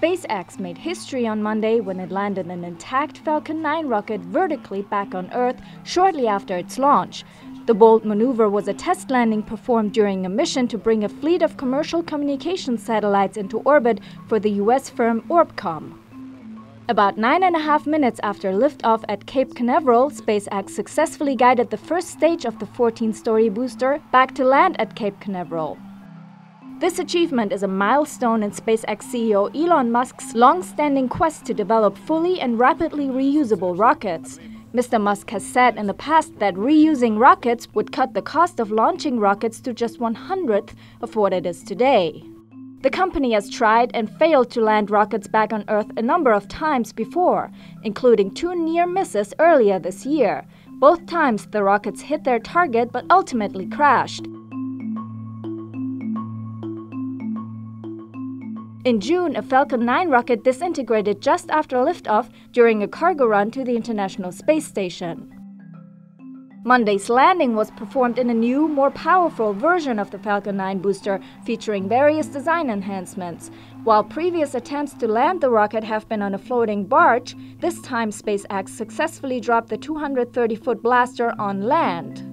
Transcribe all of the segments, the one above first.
SpaceX made history on Monday when it landed an intact Falcon 9 rocket vertically back on Earth shortly after its launch. The bold maneuver was a test landing performed during a mission to bring a fleet of commercial communication satellites into orbit for the US firm Orbcomm. About nine and a half minutes after liftoff at Cape Canaveral, SpaceX successfully guided the first stage of the 14 story booster back to land at Cape Canaveral. This achievement is a milestone in SpaceX CEO Elon Musk's long standing quest to develop fully and rapidly reusable rockets. Mr. Musk has said in the past that reusing rockets would cut the cost of launching rockets to just one hundredth of what it is today. The company has tried and failed to land rockets back on Earth a number of times before, including two near misses earlier this year. Both times the rockets hit their target but ultimately crashed. In June, a Falcon 9 rocket disintegrated just after liftoff during a cargo run to the International Space Station. Monday's landing was performed in a new, more powerful version of the Falcon 9 booster, featuring various design enhancements. While previous attempts to land the rocket have been on a floating barge, this time SpaceX successfully dropped the 230 foot booster on land.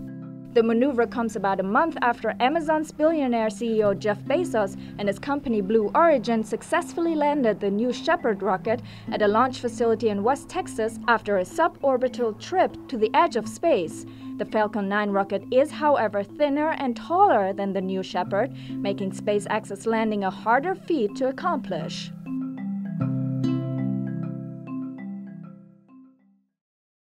The maneuver comes about a month after Amazon's billionaire CEO Jeff Bezos and his company Blue Origin successfully landed the New Shepard rocket at a launch facility in West Texas after a suborbital trip to the edge of space. The Falcon 9 rocket is, however, thinner and taller than the New Shepard, making SpaceX's landing a harder feat to accomplish.